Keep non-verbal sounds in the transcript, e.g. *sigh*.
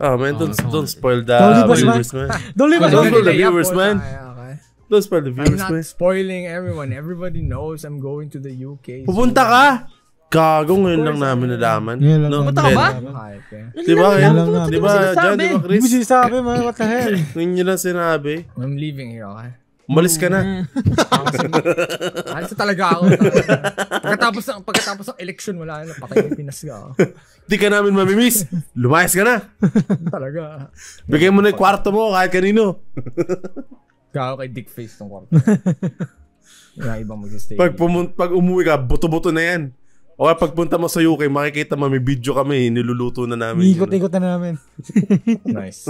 Oh man, don't, Oh, don't spoil the Don't leave us, viewers, man. Don't leave us, Don't spoil the Yeah, viewers, man. Don't spoil the I'm viewers, not man. spoiling everyone. Everybody knows I'm going to the UK. Pupunta ka! Gago ngayon lang namin nalaman. Ngayon lang No, namin Punta ka ba? Di ba? Ngayon lang namin. Di ba, John? Di ba, Hindi Chris? mo sinasabi, man. What the hell? Ngayon nyo lang sinabi. I'm leaving here, okay? Umalis ka na. *laughs* Alis na talaga ako. pagkatapos ng pagkatapos ng election wala na patay Pinas ka. ako. Di ka namin mamimiss. Lumayas ka na. *laughs* talaga. Bigay mo na yung kwarto mo kahit kanino. Gago kay Dick Face ng kwarto. *laughs* Yung ibang mag-stay. Pag, pumun- pag umuwi ka, buto-buto na yan. O kaya pagpunta mo sa UK, makikita mo may video kami, niluluto na namin. Iikot-ikot na namin. nice.